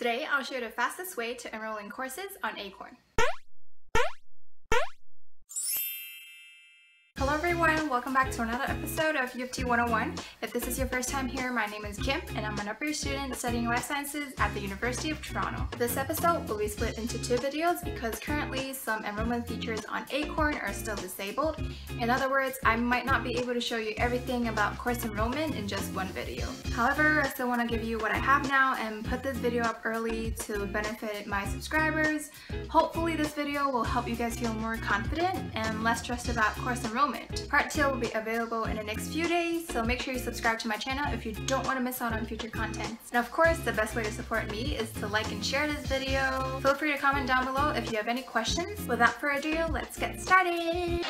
Today, I'll show you the fastest way to enroll in courses on Acorn. Everyone, welcome back to another episode of UofT 101. If this is your first time here, my name is Kim and I'm an upper year student studying life sciences at the University of Toronto. This episode will be split into two videos because currently some enrollment features on Acorn are still disabled. In other words, I might not be able to show you everything about course enrollment in just one video. However, I still want to give you what I have now and put this video up early to benefit my subscribers. Hopefully this video will help you guys feel more confident and less stressed about course enrollment. Part 2 will be available in the next few days, so make sure you subscribe to my channel if you don't want to miss out on future content. And of course, the best way to support me is to like and share this video. Feel free to comment down below if you have any questions. Without further ado, let's get started!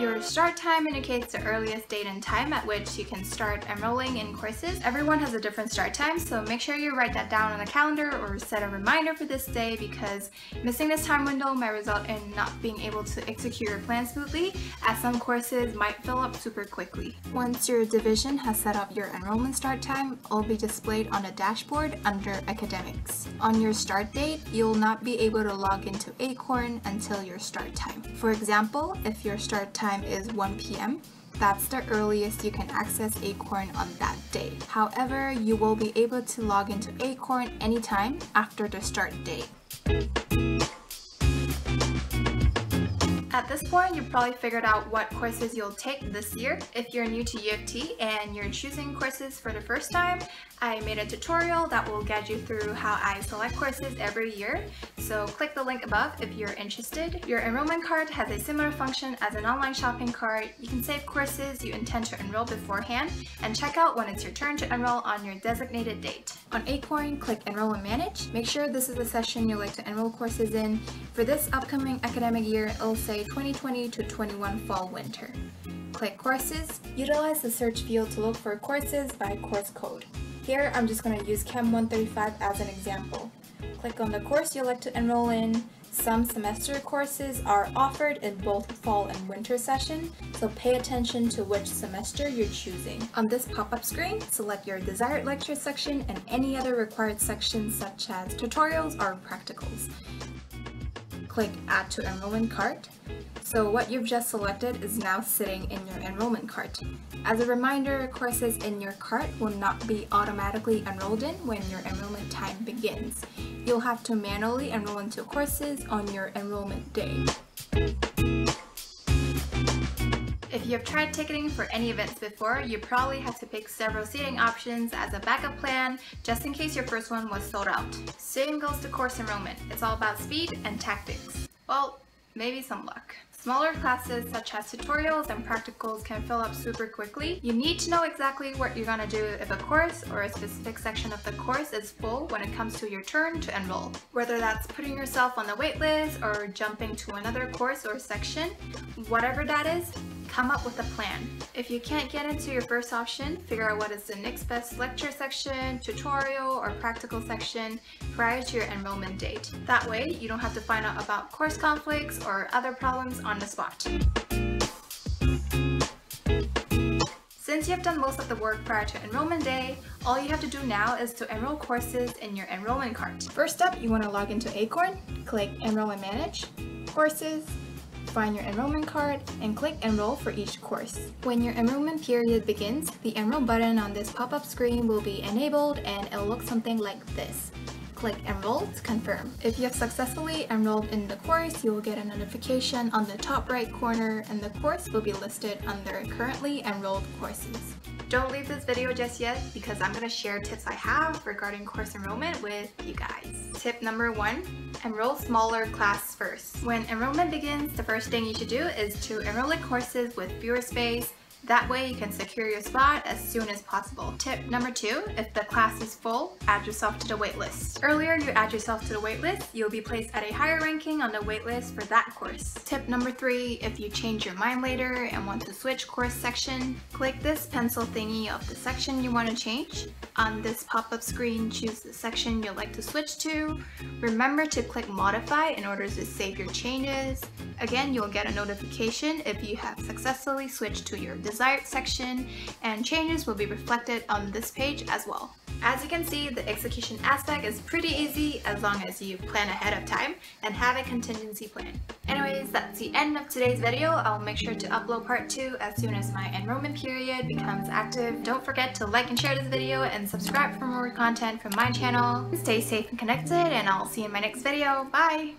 Your start time indicates the earliest date and time at which you can start enrolling in courses. Everyone has a different start time, so make sure you write that down on the calendar or set a reminder for this day because missing this time window might result in not being able to execute your plan smoothly as some courses might fill up super quickly. Once your division has set up your enrollment start time, it will be displayed on the dashboard under academics. On your start date, you'll not be able to log into Acorn until your start time. For example, if your start time time is 1 p.m. That's the earliest you can access Acorn on that day. However, you will be able to log into Acorn anytime after the start date. At this point, you've probably figured out what courses you'll take this year. If you're new to U of T and you're choosing courses for the first time, I made a tutorial that will guide you through how I select courses every year. So click the link above if you're interested. Your enrollment cart has a similar function as an online shopping cart. You can save courses you intend to enroll beforehand and check out when it's your turn to enroll on your designated date. On Acorn, click Enroll and Manage. Make sure this is the session you like to enroll courses in. For this upcoming academic year, it'll say 2020 to 21 fall winter. Click courses. Utilize the search field to look for courses by course code. Here I'm just going to use Chem 135 as an example. Click on the course you'd like to enroll in. Some semester courses are offered in both fall and winter session, so pay attention to which semester you're choosing. On this pop-up screen, select your desired lecture section and any other required sections such as tutorials or practicals. Click Add to Enrollment Cart so what you've just selected is now sitting in your enrollment cart. As a reminder, courses in your cart will not be automatically enrolled in when your enrollment time begins. You'll have to manually enroll into courses on your enrollment day. If you have tried ticketing for any events before, you probably had to pick several seating options as a backup plan just in case your first one was sold out. Same goes to course enrollment. It's all about speed and tactics. Well, maybe some luck. Smaller classes such as tutorials and practicals can fill up super quickly. You need to know exactly what you're gonna do if a course or a specific section of the course is full when it comes to your turn to enroll. Whether that's putting yourself on the waitlist or jumping to another course or section, whatever that is, come up with a plan. If you can't get into your first option, figure out what is the next best lecture section, tutorial, or practical section prior to your enrollment date. That way, you don't have to find out about course conflicts or other problems on the spot. Since you have done most of the work prior to enrollment day, all you have to do now is to enroll courses in your enrollment cart. First up, you want to log into Acorn, click Enroll and Manage, Courses, find your enrollment cart, and click Enroll for each course. When your enrollment period begins, the Enroll button on this pop-up screen will be enabled and it'll look something like this click Enroll to confirm. If you have successfully enrolled in the course, you will get a notification on the top right corner and the course will be listed under Currently Enrolled Courses. Don't leave this video just yet because I'm going to share tips I have regarding course enrollment with you guys. Tip number one, enroll smaller class first. When enrollment begins, the first thing you should do is to enroll in courses with fewer space, that way you can secure your spot as soon as possible. Tip number two, if the class is full, add yourself to the waitlist. Earlier you add yourself to the waitlist, you'll be placed at a higher ranking on the waitlist for that course. Tip number three, if you change your mind later and want to switch course section, click this pencil thingy of the section you want to change. On this pop-up screen, choose the section you'd like to switch to. Remember to click modify in order to save your changes. Again, you'll get a notification if you have successfully switched to your desired section and changes will be reflected on this page as well. As you can see, the execution aspect is pretty easy as long as you plan ahead of time and have a contingency plan. Anyways, that's the end of today's video. I'll make sure to upload part 2 as soon as my enrollment period becomes active. Don't forget to like and share this video and subscribe for more content from my channel. Stay safe and connected and I'll see you in my next video. Bye!